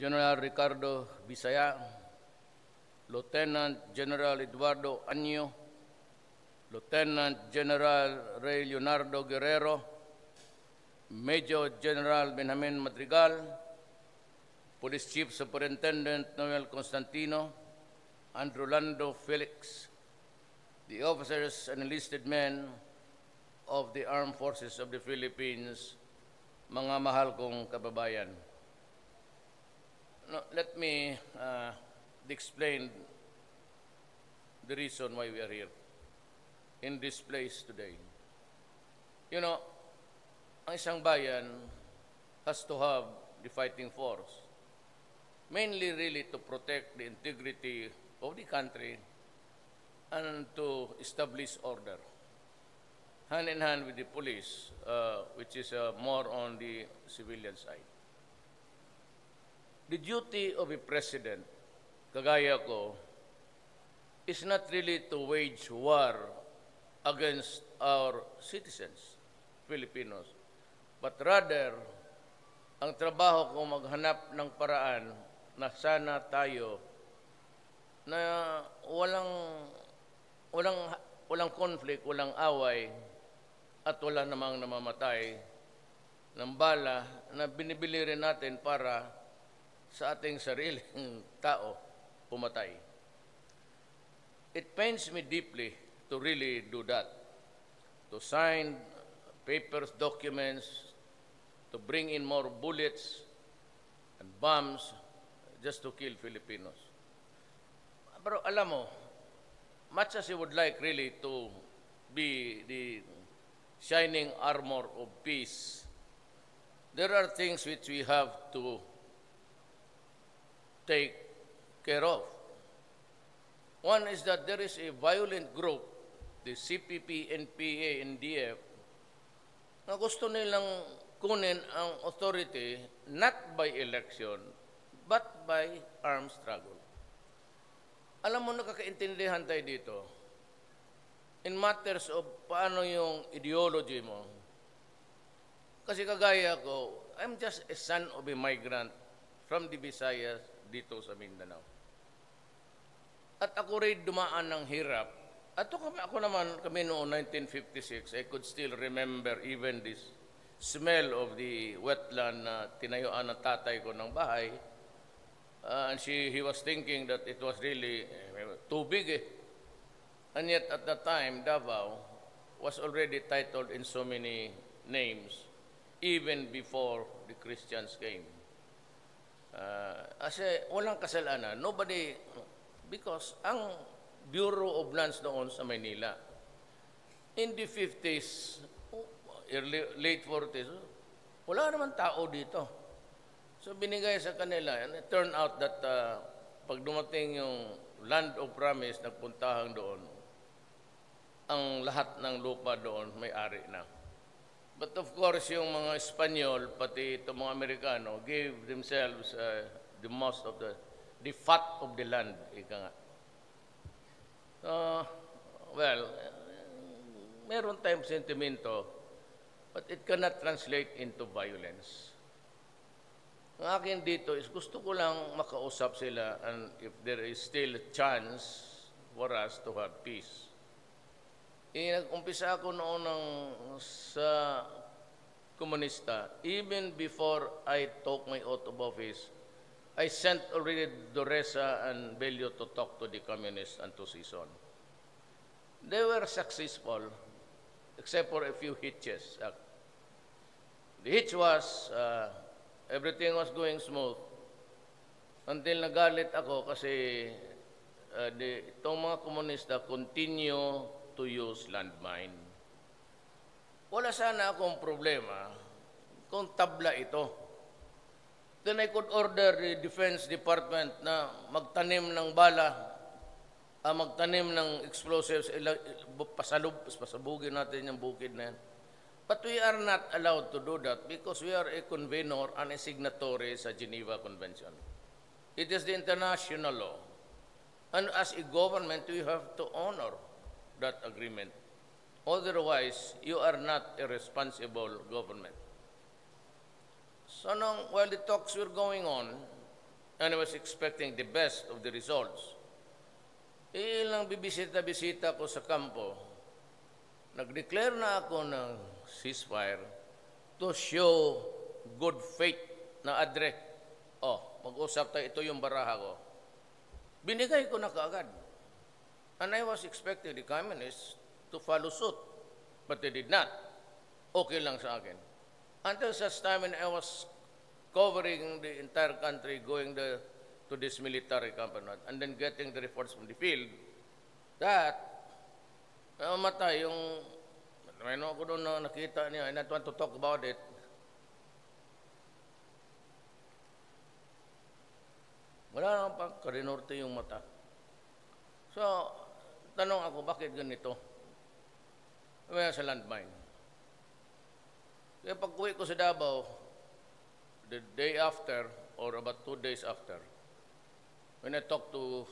General Ricardo Bisaya, Lieutenant General Eduardo Anyo, Lieutenant General Ray Leonardo Guerrero, Major General Benjamin Madrigal, Police Chief Superintendent Noel Constantino, and Rolando Felix, the officers and enlisted men of the Armed Forces of the Philippines, mga mahal kong kababayan. Let me uh, explain the reason why we are here in this place today. You know, ang isang bayan has to have the fighting force, mainly really to protect the integrity of the country and to establish order, hand in hand with the police, uh, which is uh, more on the civilian side. The duty of a president, kagaya ko, is not really to wage war against our citizens, Filipinos, but rather, ang trabaho ko maghanap ng paraan na sana tayo na walang walang walang conflict, walang away at wala namang namamatay ng bala na binibili rin natin para sa ating sariling tao pumatay. It pains me deeply to really do that. To sign papers, documents, to bring in more bullets and bombs just to kill Filipinos. Pero alam mo, much as you would like really to be the shining armor of peace, there are things which we have to take care of. One is that there is a violent group, the CPP, NPA, NDF, na gusto nilang kunin ang authority not by election, but by armed struggle. Alam mo, nakakaintindihan tayo dito. In matters of paano yung ideology mo. Kasi kagaya ko, I'm just a son of a migrant from the Visayas dito sa Mindanao. At ako rin dumaan ng hirap. At kami, ako naman, kami noong 1956, I could still remember even this smell of the wetland na tinayuan ng tatay ko ng bahay. Uh, and she, he was thinking that it was really uh, too big eh. And yet at that time, Davao was already titled in so many names, even before the Christians came. Uh, kasi walang kasalanan. Nobody, because ang Bureau of Lands noon sa Maynila, in the 50s, early, late 40s, wala naman tao dito. So binigay sa kanila, and it turned out that uh, pag dumating yung land of promise, nagpuntahan doon, ang lahat ng lupa doon may-ari na. But of course, yung mga Espanyol, pati itong mga Amerikano, gave themselves uh, the most of the, the fat of the land, ika nga. Uh, well, meron tayong sentimento, but it cannot translate into violence. Ang akin dito is gusto ko lang makausap sila and if there is still a chance for us to have peace. Eh, nag-umpisa ako noon ng, sa komunista. Even before I took my oath of office, I sent already Doresa and Bello to talk to the communists and to Sison. They were successful, except for a few hitches. The hitch was, uh, everything was going smooth. Until nagalit ako kasi uh, the, itong mga komunista continue to use landmine. Wala sana akong problema kung tabla ito. Then I could order the Defense Department na magtanim ng bala, uh, magtanim ng explosives, pasalub, pasabugin natin yung bukid na yan. But we are not allowed to do that because we are a convenor and a signatory sa Geneva Convention. It is the international law. And as a government, we have to honor that agreement. Otherwise, you are not a responsible government. So nung, while the talks were going on, and I was expecting the best of the results. Ilang bibisita-bisita ko sa kampo, nag-declare na ako ng ceasefire to show good faith na adre. Oh, mag-usap tayo, ito yung baraha ko. Binigay ko na kaagad. And I was expecting the communists to follow suit. But they did not. Okay lang sa akin. Until such time when I was covering the entire country, going the, to this military campaign, and then getting the reports from the field, that namatay yung, ano ako doon na nakita niya, I not want to talk about it, Wala naman pa, karinorte yung mata. So, tanong ako, bakit ganito? Kaya sa landmine. Kaya pag uwi ko sa Davao, the day after, or about two days after, when I talk to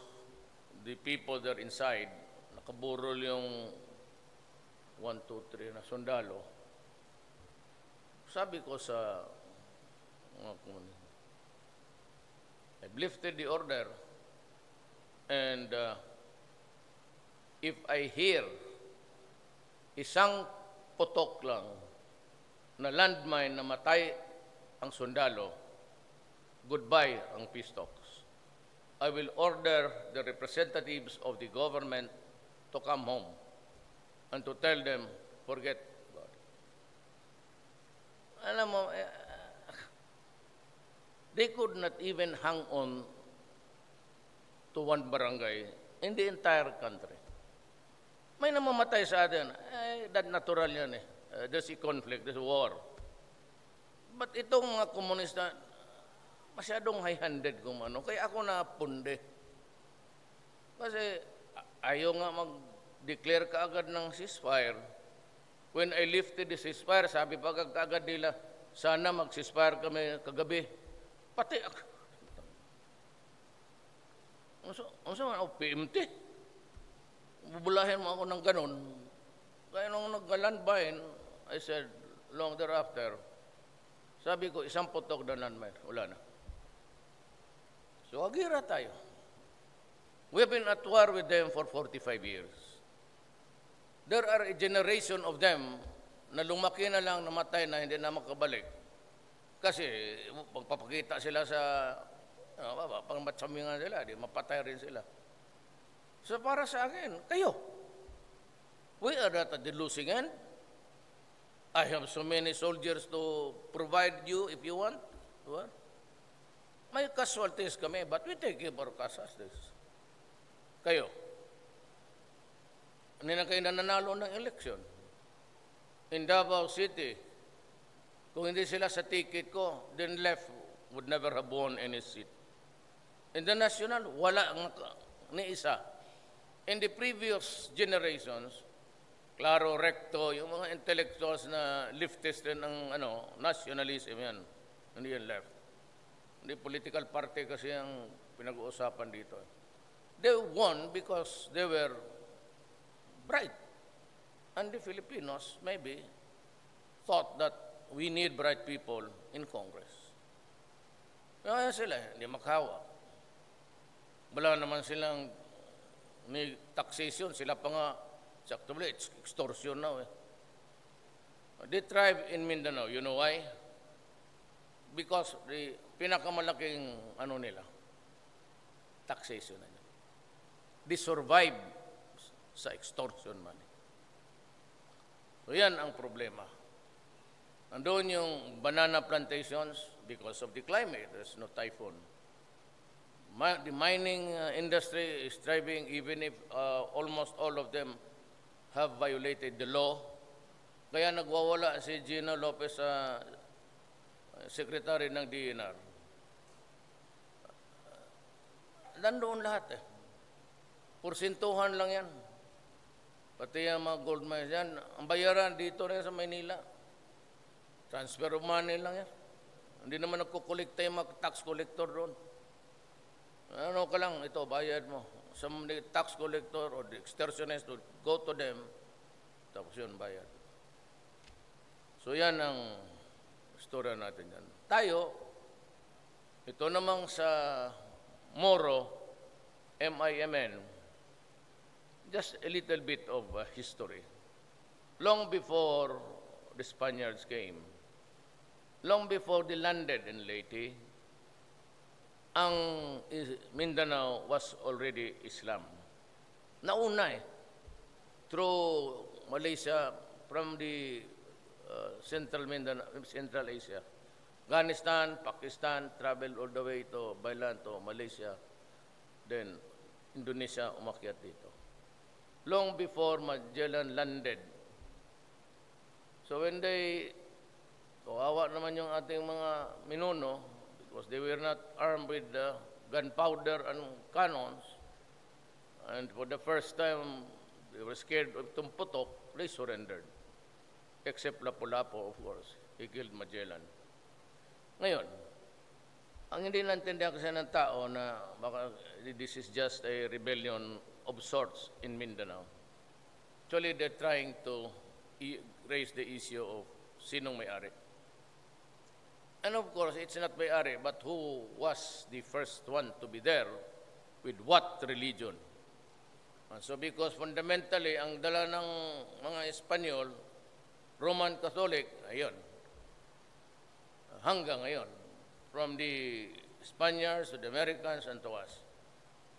the people there inside, nakaburol yung 1, 2, 3 na sundalo, sabi ko sa mga I've lifted the order, and uh, if I hear isang putok lang na landmine na matay ang sundalo, goodbye ang peace talks. I will order the representatives of the government to come home and to tell them, forget about it. Alam mo, eh, they could not even hang on to one barangay in the entire country. May namamatay sa atin. Eh, that natural yan eh. Uh, there's a conflict, there's a war. But itong mga komunista, masyadong high-handed kung ano. Kaya ako napunde. Kasi ayaw nga mag-declare kaagad ng ceasefire. When I lifted the ceasefire, sabi pa kaagad nila, sana mag-ceasefire kami kagabi. Pati ako. Unsa unsa man ako PMT? Bubulahin mo ako ng ganun. Kaya nung nag-landmine, I said, long thereafter, sabi ko, isang putok na landmine. Wala na. So, agira tayo. We've been at war with them for 45 years. There are a generation of them na lumaki na lang, namatay na, hindi na makabalik. Kasi magpapakita sila sa uh, pang matsamingan sila, di mapatay rin sila. So para sa akin, kayo, we are at the losing end. I have so many soldiers to provide you if you want. What? May casualties kami, but we take care of our casualties. Kayo, hindi na kayo nananalo ng eleksyon. In Davao City, kung hindi sila sa ticket ko, then left would never have won any seat. In the national, wala ang ni isa. In the previous generations, klaro, recto, yung mga intellectuals na leftist din ng ano, nationalism yan. Hindi yan left. Hindi political party kasi ang pinag-uusapan dito. They won because they were bright. And the Filipinos maybe thought that we need bright people in Congress. Kaya sila, hindi makawa. Wala naman silang may taxation. Sila pa nga, acceptable, it's extortion now eh. They thrive in Mindanao. You know why? Because the pinakamalaking ano nila, taxation nila. They survive sa extortion money. So yan ang problema. Nandun yung banana plantations because of the climate. There's no typhoon. The mining uh, industry is thriving even if uh, almost all of them have violated the law. Kaya nagwawala si Gina Lopez sa uh, secretary ng DNR. Nandoon lahat eh. Porsintuhan lang yan. Pati yung mga gold mines yan, ang bayaran dito rin sa Maynila. Transfer of money lang yan. Hindi naman nagkukolekta yung mga tax collector doon. Ano ka lang, ito, bayad mo. Some tax collector or the extortionist would go to them, tapos yun, bayad. So yan ang istorya natin yan. Tayo, Ito namang sa Moro, MIMN, just a little bit of uh, history. Long before the Spaniards came, long before they landed in Leyte, ang Mindanao was already Islam. Nauna eh, through Malaysia, from the uh, Central Mindanao, Central Asia. Afghanistan, Pakistan, travel all the way to Bailan to Malaysia, then Indonesia umakyat dito. Long before Magellan landed. So when they, kawawa naman yung ating mga minuno, because they were not armed with uh, gunpowder and cannons, and for the first time, they were scared of Tumputok, they surrendered. Except Lapu-Lapu, of course. He killed Magellan. Ngayon, ang hindi naintindihan kasi ng tao na baka this is just a rebellion of sorts in Mindanao. Actually, they're trying to i- raise the issue of sinong may-ari. And of course, it's not may-ari, but who was the first one to be there with what religion? And so because fundamentally, ang dala ng mga Espanyol, Roman Catholic, ayun, hanggang ngayon, from the Spaniards to the Americans and to us.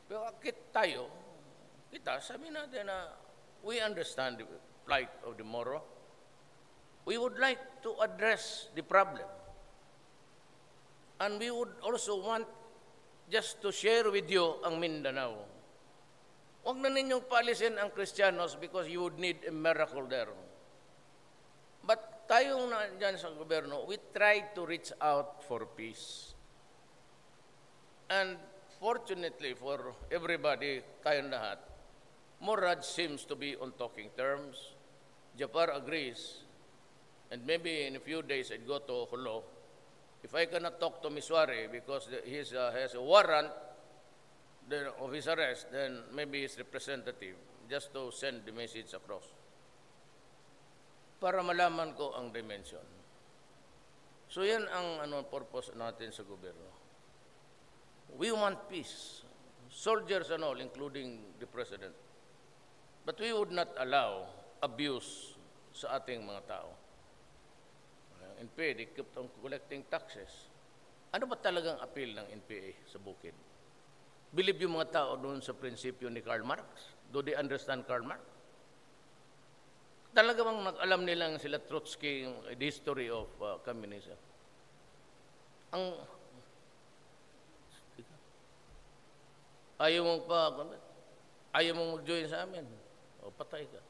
Pero akit tayo, kita, sabi natin na we understand the plight of the Moro. We would like to address the problem. And we would also want just to share with you ang Mindanao. Huwag na ninyong paalisin ang Kristiyanos because you would need a miracle there. But tayong nandyan sa gobyerno, we try to reach out for peace. And fortunately for everybody, tayong lahat, Murad seems to be on talking terms. Japar agrees. And maybe in a few days, I'd go to Holo. If I cannot talk to Miswari because he's, uh, has a warrant then, of his arrest, then maybe his representative, just to send the message across para malaman ko ang dimension. So yan ang ano purpose natin sa gobyerno. We want peace. Soldiers and all, including the president. But we would not allow abuse sa ating mga tao. NPA, they kept on collecting taxes. Ano ba talagang appeal ng NPA sa bukid? Believe yung mga tao doon sa prinsipyo ni Karl Marx? Do they understand Karl Marx? Talaga bang nag-alam nilang sila Trotsky, yung the history of uh, communism? Ang ayaw mong pa, ayaw mong mag-join sa amin. O patay ka.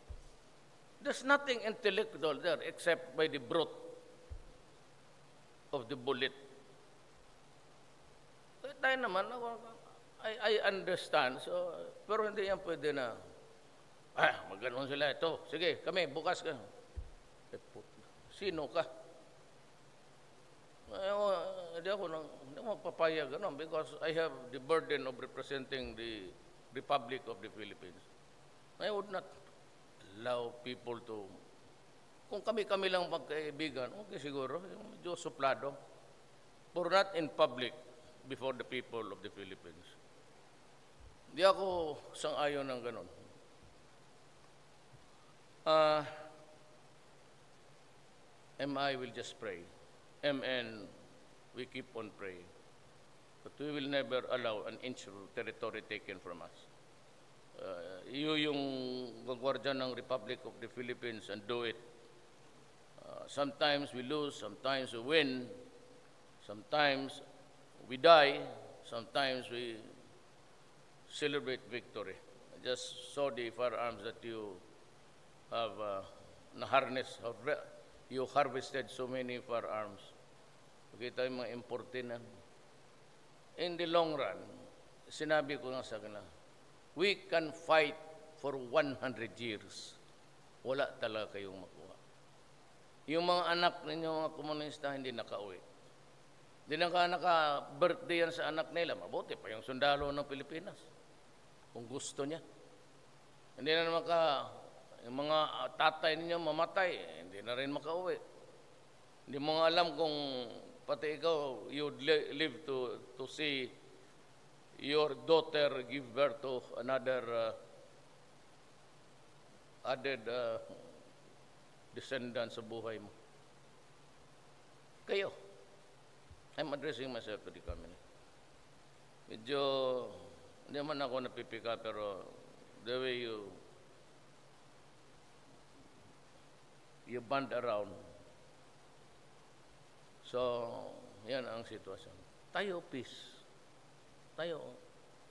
There's nothing intellectual there except by the brute of the bullet. Eh, tayo naman, I, I understand. So, pero hindi yan pwede na, ah, maganoon sila. Ito, sige, kami, bukas ka. Eh, sino ka? Eh, hindi ako nang, hindi ako papayag ganun because I have the burden of representing the Republic of the Philippines. I would not allow people to, kung kami-kami lang magkaibigan, okay siguro, yung medyo suplado. For not in public before the people of the Philippines. Hindi ako sang-ayon ng ganun. Ah, MI will just pray. MN, we keep on praying. But we will never allow an inch of territory taken from us. Uh, iyo yung gagwardya ng Republic of the Philippines and do it. Uh, sometimes we lose, sometimes we win, sometimes we die, sometimes we celebrate victory. I just saw the firearms that you have uh, na-harness, har- you harvested so many firearms. Kita yung mga importin na. In the long run, sinabi ko nga sa kanila, we can fight for 100 years. Wala talaga kayong makuha. Yung mga anak ninyo, mga komunista, hindi nakauwi. Hindi na ka naka-birthday yan sa anak nila. Mabuti pa yung sundalo ng Pilipinas. Kung gusto niya. Hindi na naman ka, yung mga tatay ninyo mamatay, eh, hindi na rin makauwi. Hindi mo nga alam kung pati ikaw, you'd li- live to, to see your daughter give birth to another uh, added uh, descendant sa buhay mo. Kayo. I'm addressing myself to the community. Medyo, hindi man ako napipika, pero the way you you band around. So, yan ang sitwasyon. Tayo, peace. Tayo,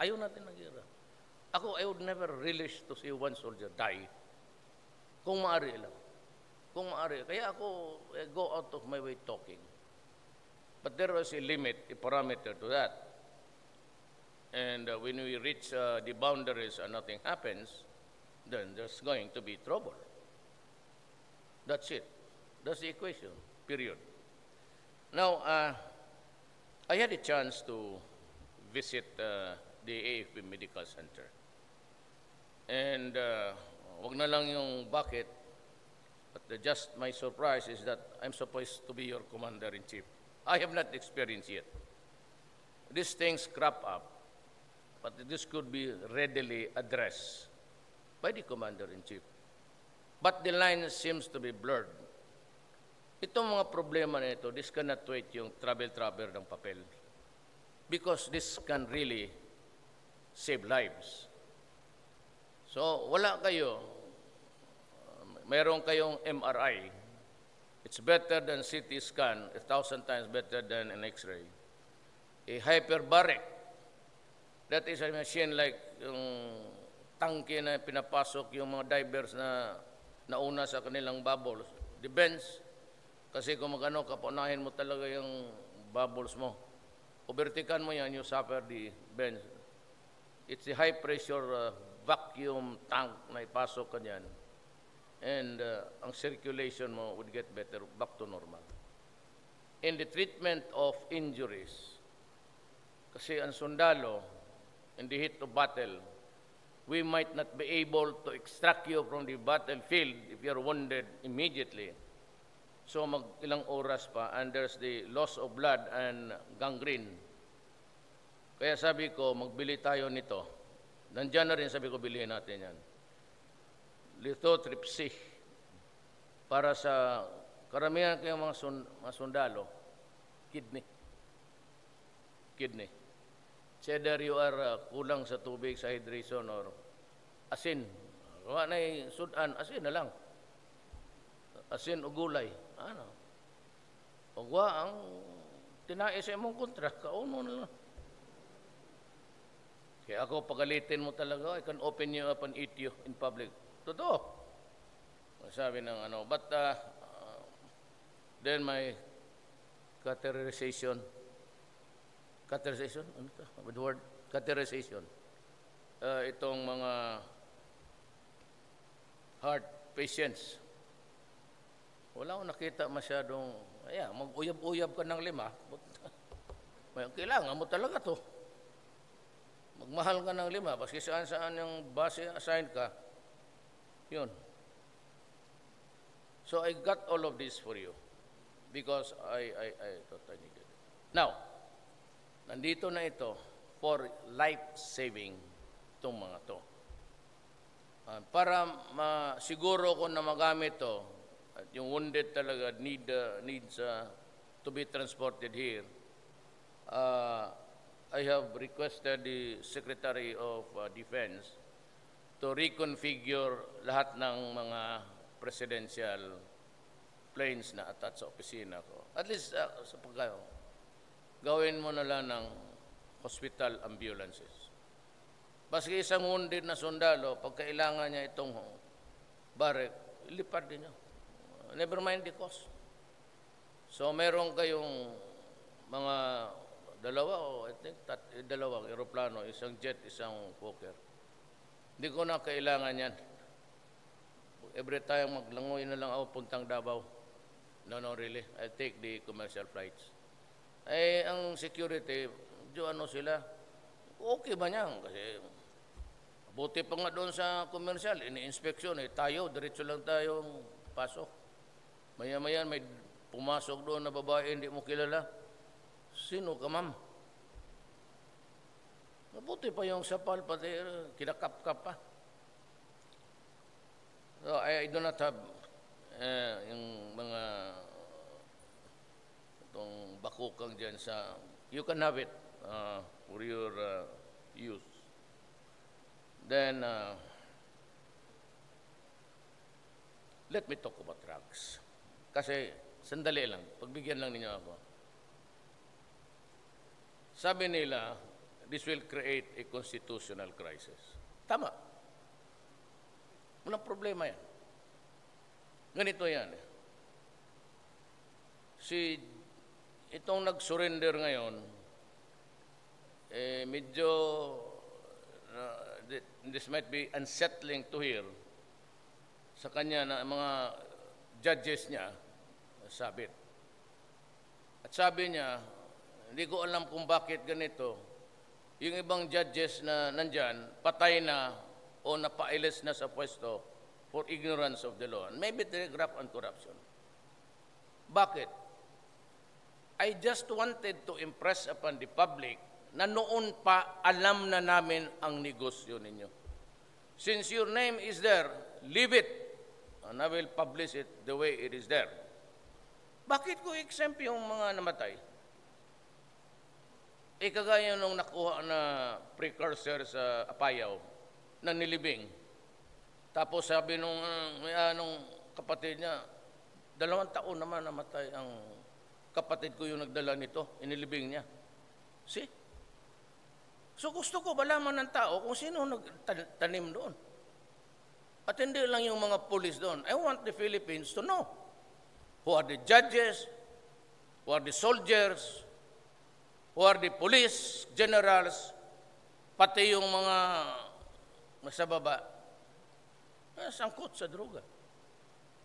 ayaw natin nagira. Ako, I would never relish to see one soldier die. Kung maaari lang. Kung maaari. Kaya ako, I go out of my way talking. But there was a limit, a parameter to that. And uh, when we reach uh, the boundaries and nothing happens, then there's going to be trouble. That's it. That's the equation, period. Now, uh, I had a chance to visit uh, the AFP Medical Center. And uh, wag na lang yung bakit, but the, just my surprise is that I'm supposed to be your commander-in-chief. I have not experienced yet. These things crop up, but this could be readily addressed by the commander-in-chief. But the line seems to be blurred. Itong mga problema na ito, this cannot wait yung travel-travel ng papel. Because this can really save lives. So, wala kayo. Mayroon kayong MRI. It's better than CT scan, a thousand times better than an X-ray. A hyperbaric, that is a machine like yung tangke na pinapasok yung mga divers na nauna sa kanilang bubbles. Depends. Kasi kung magano, kapunahin mo talaga yung bubbles mo. O vertikan mo yan, you suffer the bends. It's a high pressure uh, vacuum tank na ipasok ka dyan. And uh, ang circulation mo would get better, back to normal. In the treatment of injuries, kasi ang sundalo, in the heat of battle, we might not be able to extract you from the battlefield if you're wounded immediately. So mag ilang oras pa and there's the loss of blood and gangrene. Kaya sabi ko, magbili tayo nito. Nandiyan na rin sabi ko, bilihin natin yan. Lithotripsy. Para sa karamihan kayong mga, sun, mga sundalo, kidney. Kidney. It's either you are uh, kulang sa tubig, sa hydration, or asin. Kung na sudan, asin na lang. Asin o gulay. Ano? Pagwa ang tinais sa imong kontra, kauno na lang. Kaya ako, pagalitin mo talaga, I can open you up and eat you in public. Totoo. Sabi ng ano, but uh, uh, then my catheterization, catheterization, ano ito? The word, catheterization. Uh, itong mga heart patients. Wala akong nakita masyadong, ayan, mag-uyab-uyab ka ng lima. May kailangan mo talaga to. Magmahal ka ng lima, baski saan-saan yung base assign ka, yun. So I got all of this for you because I, I, I thought I needed it. Now, nandito na ito for life-saving itong mga to. Ah, para masiguro ko na magamit to, at yung wounded talaga need, uh, needs uh, to be transported here, uh, I have requested the Secretary of uh, Defense to reconfigure lahat ng mga presidential planes na attached sa opisina ko. At least uh, sa pagkayo, gawin mo na lang ng hospital ambulances. Baski isang wounded na sundalo, pag kailangan niya itong barek, ilipad din niya. Never mind the cost. So meron kayong mga dalawa o I think tat, eh, dalawang eroplano, isang jet, isang Fokker. Hindi ko na kailangan yan. Every time maglangoy na lang ako puntang Davao. No, no, really. I take the commercial flights. Eh, ang security, medyo ano sila, okay ba niyan? Kasi buti pa nga doon sa commercial, ini-inspection eh. Tayo, diretso lang tayong pasok. Maya-maya may pumasok doon na babae, hindi mo kilala. Sino ka, ma'am? Mabuti pa yung sapal, pati uh, kinakap-kap pa. So, I, I do not have uh, yung mga itong bakukang dyan sa, you can have it uh, for your uh, use. Then, uh, let me talk about drugs. Kasi, sandali lang, pagbigyan lang ninyo ako. Sabi nila, this will create a constitutional crisis. Tama. Walang problema yan. Ganito yan. Si itong nag-surrender ngayon, eh, medyo uh, this might be unsettling to hear sa kanya na mga judges niya sabit. At sabi niya, hindi ko alam kung bakit ganito. Yung ibang judges na nandyan, patay na o napailis na sa pwesto for ignorance of the law. Maybe the graft and corruption. Bakit? I just wanted to impress upon the public na noon pa alam na namin ang negosyo ninyo. Since your name is there, leave it and I will publish it the way it is there. Bakit ko exempt yung mga namatay? Eh, kagaya nung nakuha na precursor sa Apayaw na nilibing. Tapos sabi nung, uh, nung kapatid niya, dalawang taon naman namatay ang kapatid ko yung nagdala nito, inilibing niya. See? So gusto ko malaman ng tao kung sino nagtanim doon. At hindi lang yung mga police doon. I want the Philippines to know who are the judges, who are the soldiers, who are the police generals, pati yung mga nasa baba, eh, sangkot sa droga.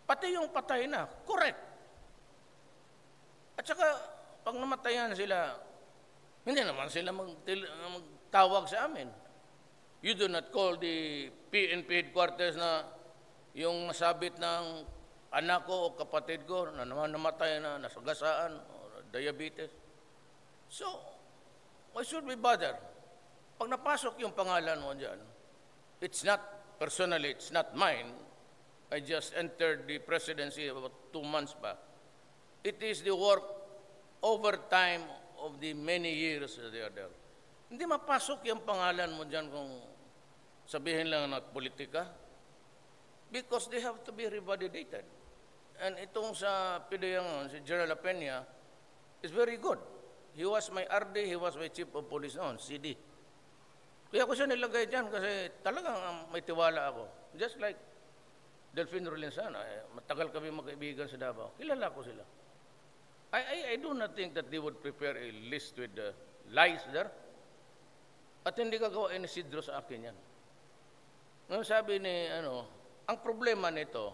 Pati yung patay na, correct. At saka, pag namatayan sila, hindi naman sila magtawag sa amin. You do not call the PNP headquarters na yung nasabit ng anak ko o kapatid ko na naman namatay na nasagasaan o diabetes. So, why should we bother? Pag napasok yung pangalan mo dyan, it's not, personally, it's not mine. I just entered the presidency about two months back. It is the work over time of the many years that they are there. Hindi mapasok yung pangalan mo dyan kung sabihin lang na politika because they have to be revalidated. And itong sa Pidayangon, si General Peña, is very good. He was my RD, he was my chief of police noon, CD. Kaya ko siya nilagay dyan kasi talagang may tiwala ako. Just like Delphine Rolensana, eh, matagal kami magkaibigan sa Davao. Kilala ko sila. I, I, I do not think that they would prepare a list with the lies there. At hindi gagawa ni Sidro sa akin yan. Ngayon sabi ni, ano, ang problema nito,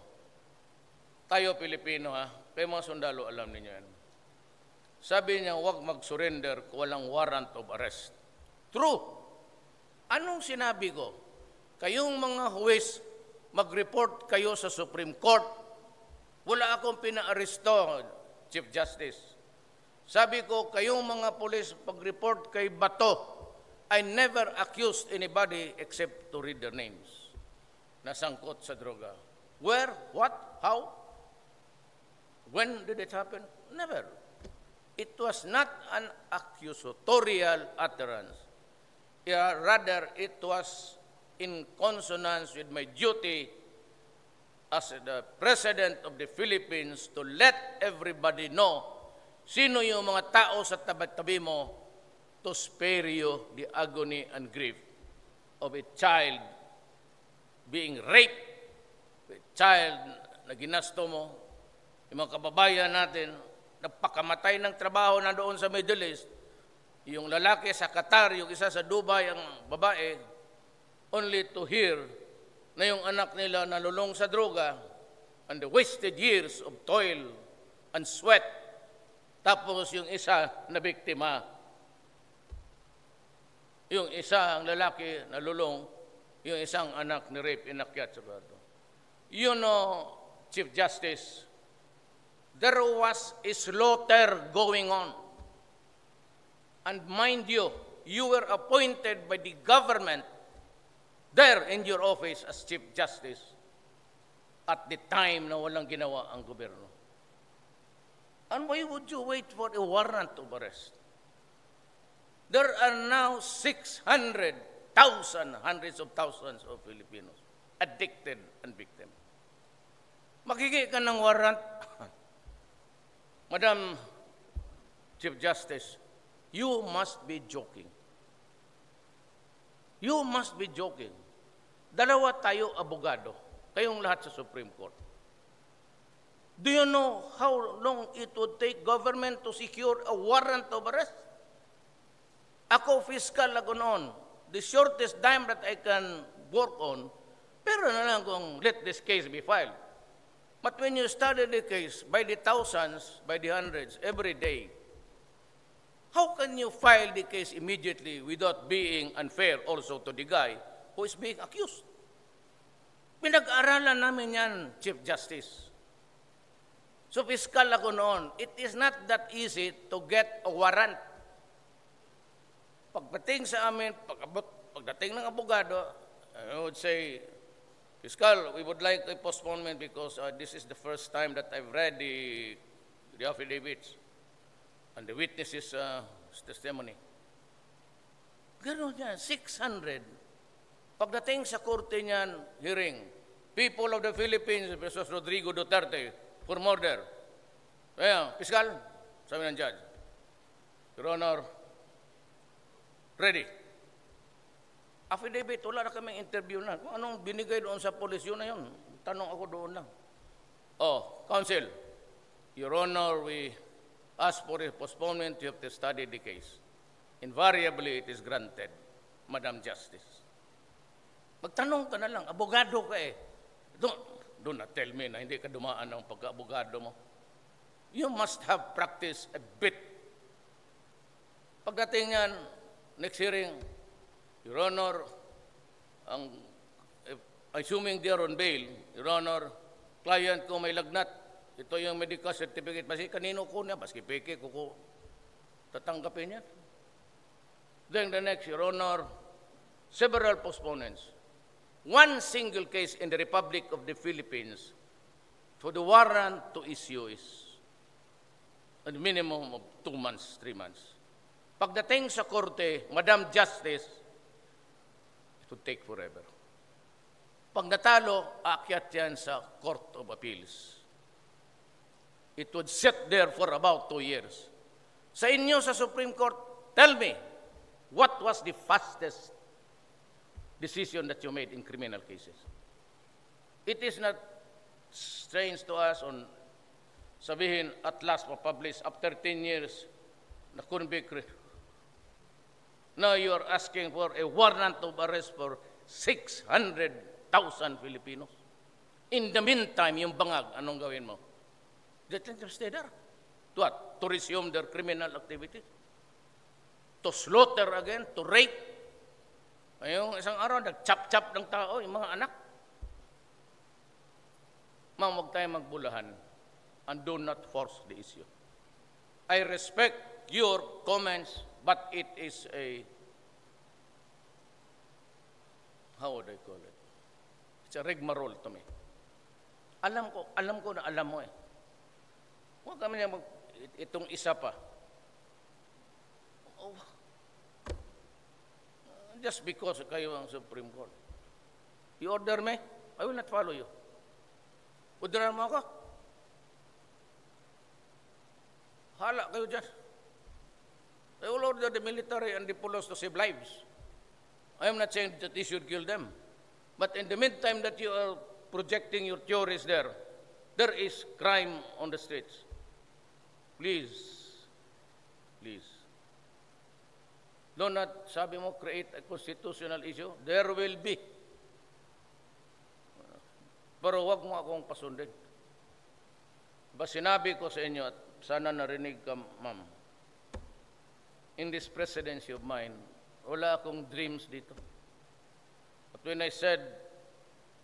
tayo Pilipino ha, kayo mga sundalo alam niyo yan. Sabi niya, huwag mag-surrender kung walang warrant of arrest. True. Anong sinabi ko? Kayong mga huwes, mag-report kayo sa Supreme Court. Wala akong pina-aresto, Chief Justice. Sabi ko, kayong mga polis, pag-report kay Bato, I never accused anybody except to read their names. Nasangkot sa droga. Where? What? How? When did it happen? Never. It was not an accusatorial utterance. Yeah, rather, it was in consonance with my duty as the President of the Philippines to let everybody know sino yung mga tao sa tabi-tabi mo to spare you the agony and grief of a child being raped, a child na ginasto mo, yung mga kababayan natin, nagpakamatay ng trabaho na doon sa Middle East, yung lalaki sa Qatar, yung isa sa Dubai, ang babae, only to hear na yung anak nila nalulong sa droga and the wasted years of toil and sweat. Tapos yung isa na biktima, yung isa ang lalaki nalulong, yung isang anak ni rape inakyat sa bato. You know, Chief Justice, there was a slaughter going on. And mind you, you were appointed by the government there in your office as Chief Justice at the time na walang ginawa ang gobyerno. And why would you wait for a warrant of arrest? There are now 600,000, hundreds of thousands of Filipinos addicted and victim. Magiging ka ng warrant, Madam Chief Justice, you must be joking. You must be joking. Dalawa tayo abogado, kayong lahat sa Supreme Court. Do you know how long it would take government to secure a warrant of arrest? Ako fiscal ako noon. The shortest time that I can work on, pero na lang kung let this case be filed. But when you study the case by the thousands, by the hundreds, every day, how can you file the case immediately without being unfair also to the guy who is being accused? Pinag-aralan namin yan, Chief Justice. So fiscal ako noon, it is not that easy to get a warrant. Pagdating sa amin, pag pagdating ng abogado, I would say, Fiscal, we would like a postponement because uh, this is the first time that I've read the, the affidavits and the witnesses' uh, testimony. Ganon yan, 600. Pagdating sa korte niyan, hearing, people of the Philippines versus Rodrigo Duterte for murder. Kaya, Fiscal, sabi ng judge, Your Honor, ready. Affidavit, wala na kaming interview na. Kung anong binigay doon sa polis, yun na yun. Tanong ako doon lang. Oh, counsel, Your Honor, we ask for a postponement. You have to study the case. Invariably, it is granted, Madam Justice. Magtanong ka na lang, abogado ka eh. Don't, do not tell me na hindi ka dumaan ng pagka-abogado mo. You must have practiced a bit. Pagdating yan, next hearing, Your Honor, ang, assuming they are on bail, Your Honor, client ko may lagnat, ito yung medical certificate, kasi kanino ko niya, maski peke ko ko tatanggapin niya. Then the next, Your Honor, several postponements. One single case in the Republic of the Philippines for the warrant to issue is a minimum of two months, three months. Pagdating sa korte, Madam Justice, would take forever. Pag natalo, aakyat yan sa Court of Appeals. It would sit there for about two years. Sa inyo sa Supreme Court, tell me, what was the fastest decision that you made in criminal cases? It is not strange to us on sabihin at last ma-publish after 10 years na convict. Now you are asking for a warrant of arrest for 600,000 Filipinos. In the meantime, yung bangag, anong gawin mo? Let them stay there. To what? To resume their criminal activity? To slaughter again? To rape? Ngayong isang araw, nag-chop-chop ng tao, yung mga anak. Ma'am, huwag tayo magbulahan and do not force the issue. I respect your comments, but it is a, how would I call it? It's a rigmarole to me. Alam ko, alam ko na alam mo eh. Huwag kami niya mag, itong isa pa. Oh, just because kayo ang Supreme Court. You order me, I will not follow you. Orderan mo ako. Hala kayo dyan. I will order the military and the police to save lives. I am not saying that they should kill them. But in the meantime that you are projecting your theories there, there is crime on the streets. Please, please. Do not, sabi mo, create a constitutional issue. There will be. Pero wag mo akong pasundin. Ba sinabi ko sa inyo at sana narinig ka, ma'am, in this presidency of mine, wala akong dreams dito. But when I said,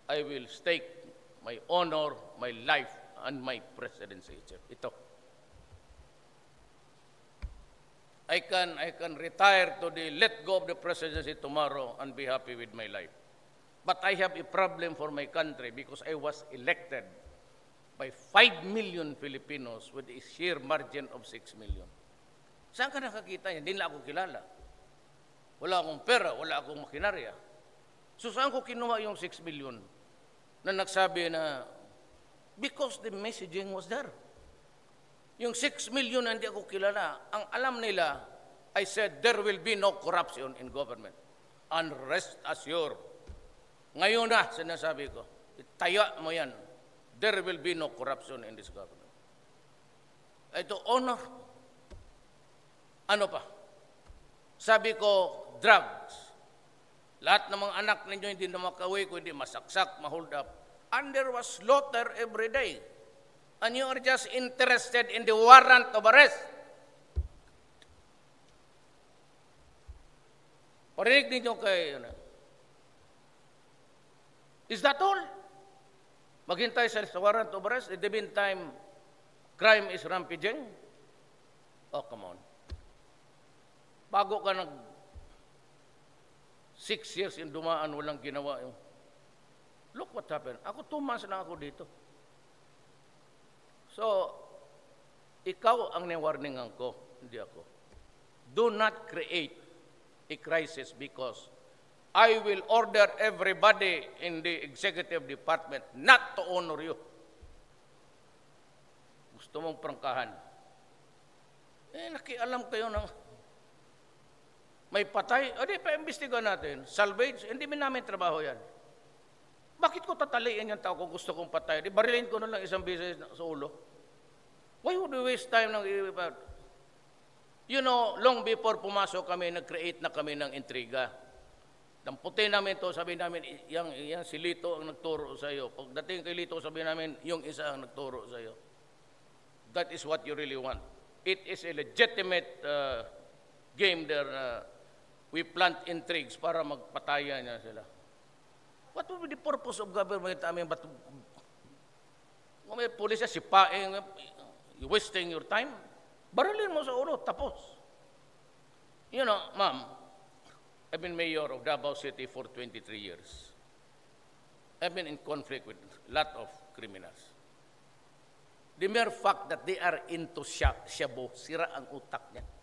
I will stake my honor, my life, and my presidency, ito. I can I can retire to the let go of the presidency tomorrow and be happy with my life. But I have a problem for my country because I was elected by 5 million Filipinos with a sheer margin of 6 million. Saan ka nakakita yan? Hindi na ako kilala. Wala akong pera, wala akong makinarya. So saan ko kinuha yung 6 million na nagsabi na because the messaging was there. Yung 6 million na hindi ako kilala, ang alam nila, I said, there will be no corruption in government. And rest assured, ngayon na, sinasabi ko, itaya mo yan, there will be no corruption in this government. Ito, honor. Ano pa? Sabi ko, drugs. Lahat ng mga anak ninyo hindi na makawi, kundi masaksak, mahold up. And there was slaughter every day. And you are just interested in the warrant of arrest. Parinig ninyo kay... Ano, Is that all? Maghintay sa warrant of arrest. In the meantime, crime is rampaging. Oh, come on. Bago ka nag six years in dumaan, walang ginawa yung Look what happened. Ako two months na ako dito. So, ikaw ang niwarningan ko, hindi ako. Do not create a crisis because I will order everybody in the executive department not to honor you. Gusto mong prangkahan. Eh, nakialam kayo ng may patay. O di, pa-imbestiga natin. Salvage, hindi min namin trabaho yan. Bakit ko tataliin yung tao kung gusto kong patay? Di barilin ko na lang isang beses sa ulo. Why would we waste time ng You know, long before pumasok kami, nag-create na kami ng intriga. Damputin namin to, sabi namin, yang, yang si Lito ang nagturo sa iyo. Pagdating kay Lito, sabi namin, yung isa ang nagturo sa iyo. That is what you really want. It is a legitimate uh, game there. Uh, we plant intrigues para magpatayan niya sila. What would be the purpose of government? I mean, but kung may pulis siya, sipain, you wasting your time, barilin mo sa ulo, tapos. You know, ma'am, I've been mayor of Davao City for 23 years. I've been in conflict with a lot of criminals. The mere fact that they are into shabu, sira ang utak niya.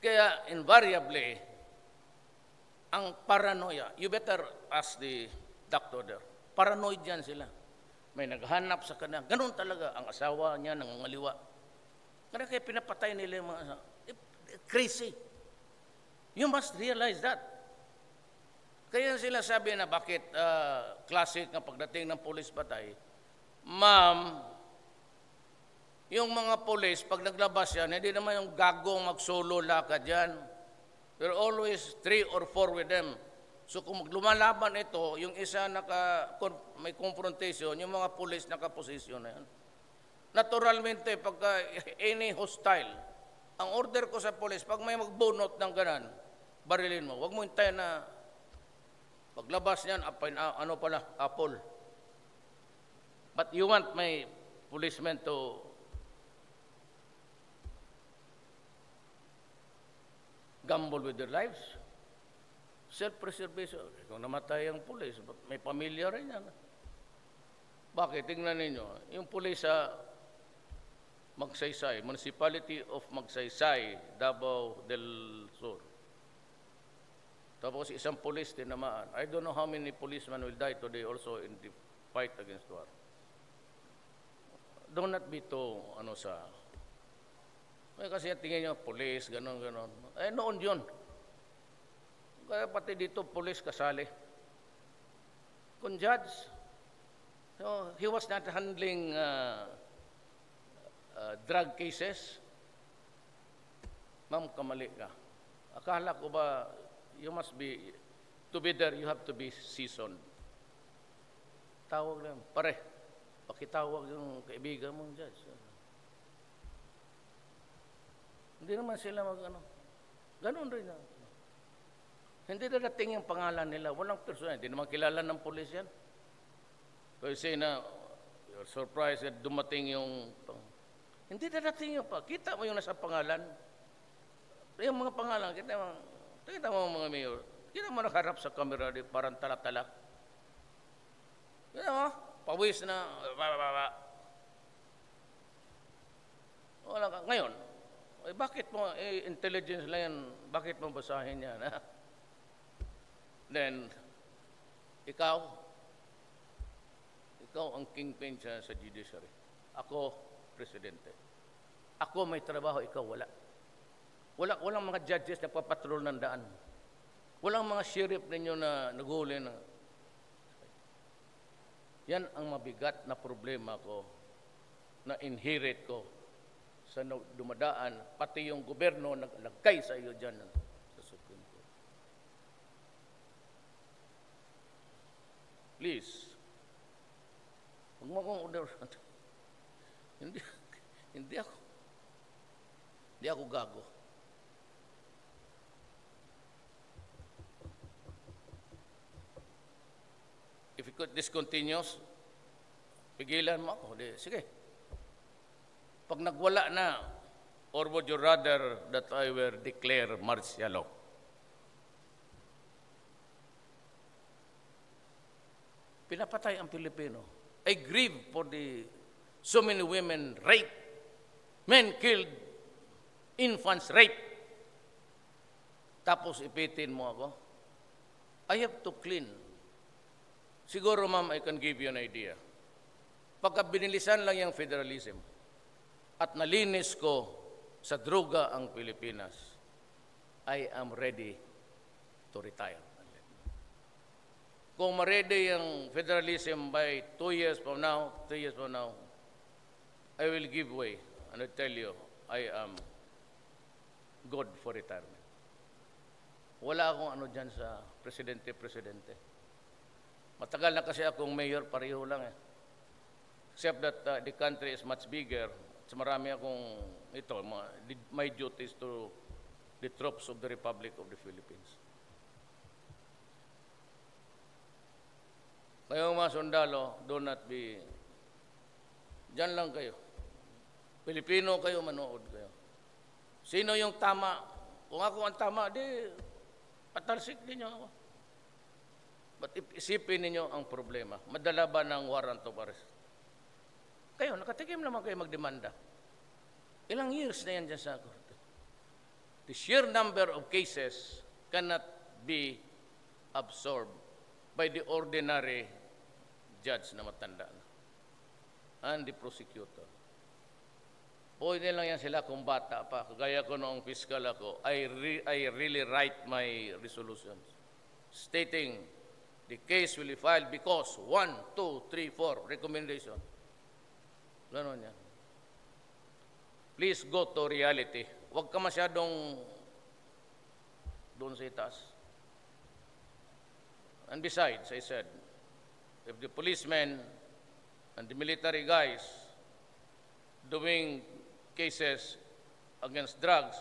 Kaya invariably, ang paranoia, you better ask the doctor there, paranoid yan sila. May naghanap sa kanya. Ganun talaga ang asawa niya, nangangaliwa. Kaya kaya pinapatay nila yung mga. Crazy. You must realize that. Kaya sila sabi na bakit uh, classic na pagdating ng pulis patay, ma'am, yung mga pulis, pag naglabas yan, hindi naman yung gagong magsolo lakad yan. There always three or four with them. So kung maglumalaban ito, yung isa naka, may confrontation, yung mga pulis nakaposisyon na yan. Naturalmente, pagka any hostile, ang order ko sa pulis, pag may magbunot ng ganan, barilin mo. Huwag mo hintayin na paglabas niyan, apay, ano pala, apple. But you want my policemen to gamble with their lives? Self-preservation. Kung namatay ang pulis, may pamilya rin yan. Bakit? Tingnan ninyo. Yung pulis sa Magsaysay, Municipality of Magsaysay, Davao del Sur. Tapos isang pulis tinamaan. I don't know how many policemen will die today also in the fight against war. Do not be too, ano sa... Eh, kasi tingin nyo, pulis, ganon, ganon. Eh, noon yun. Kaya pati dito, pulis kasali. Kung judge, so he was not handling uh, uh, drug cases. Ma'am, kamali ka. Akala ko ba, you must be, to be there, you have to be seasoned. Tawag lang, pare, pakitawag yung kaibigan mong judge. Hindi naman sila mag, ano, ganun rin. Yan. Hindi dadating yung pangalan nila. Walang personal. Hindi naman kilala ng pulis yan. Kasi na, you're surprised that dumating yung Hindi dadating yun pa. Kita mo yung nasa pangalan. Yung mga pangalan, kita mo, kita mo mga mayor. Kita mo nakaharap sa camera, di parang tala-tala. Kita mo, pawis na, ba, ba, ba. Wala ka. Ngayon, eh, bakit mo, eh, intelligence lang yan, bakit mo basahin yan? Ha? Then, ikaw, ikaw ang kingpin sa, sa judiciary. Ako, presidente. Ako may trabaho, ikaw wala. Wala walang mga judges na papatrol ng daan. Walang mga sheriff ninyo na naghuli na. Yan ang mabigat na problema ko na inherit ko sa dumadaan, pati yung gobyerno naglagay sa iyo dyan sa Supreme Court. Please, huwag mo akong order. hindi, hindi ako, hindi ako gago. If this continues, pigilan mo ako. Di, sige. Pag nagwala na, or would you rather that I will declare martial law? Pinapatay ang Pilipino. I grieve for the so many women raped, men killed, infants raped. Tapos ipitin mo ako. I have to clean. Siguro ma'am, I can give you an idea. Pagka binilisan lang yung federalism at nalinis ko sa droga ang Pilipinas, I am ready to retire. Kung ma-ready yung federalism by two years from now, three years from now, I will give way and I tell you, I am good for retirement. Wala akong ano dyan sa presidente-presidente. Matagal na kasi akong mayor, pareho lang eh. Except that uh, the country is much bigger. At marami akong, ito, my duty is to the troops of the Republic of the Philippines. Kayong mga sundalo, do not be, dyan lang kayo. Pilipino kayo, manood kayo. Sino yung tama? Kung ako ang tama, di, patalsik ninyo ako. But isipin ninyo ang problema, madala ba ng warrant of arrest? Kayo, nakatikim naman kayo magdemanda. Ilang years na yan dyan sa korte. The sheer number of cases cannot be absorbed by the ordinary judge na matanda na. And the prosecutor. Pwede lang yan sila kung bata pa. Kagaya ko noong fiscal ako, I, re- I really write my resolutions stating the case will be filed because 1, 2, 3, 4 recommendation. Ganon yan. Please go to reality. Huwag ka masyadong doon sa itaas. And besides, I said, if the policemen and the military guys doing cases against drugs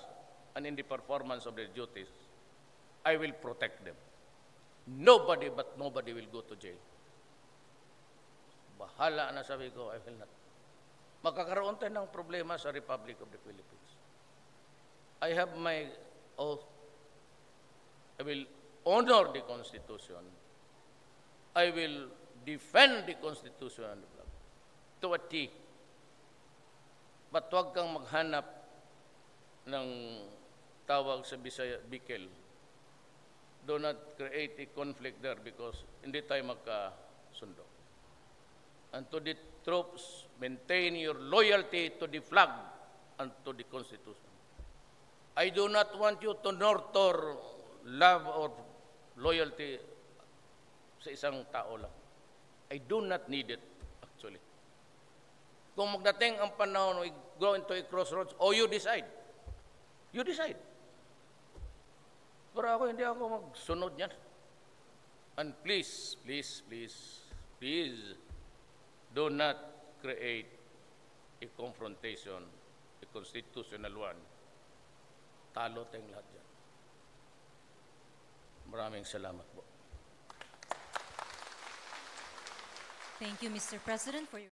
and in the performance of their duties, I will protect them. Nobody but nobody will go to jail. Bahala na sabi ko, I will not. Magkakaroon tayo ng problema sa Republic of the Philippines. I have my oath. I will honor the Constitution. I will defend the Constitution and the flag to a T. But huwag kang maghanap ng tawag sa Bisaya, Bikel. Do not create a conflict there because hindi tayo magkasundo. And to the troops, maintain your loyalty to the flag and to the Constitution. I do not want you to nurture love or loyalty sa isang tao lang. I do not need it, actually. Kung magdating ang panahon, we go into a crossroads, or you decide. You decide. Pero ako, hindi ako magsunod niyan. And please, please, please, please, do not create a confrontation, a constitutional one. Talo tayong lahat dyan. Maraming salamat po. Thank you, Mr. President, for your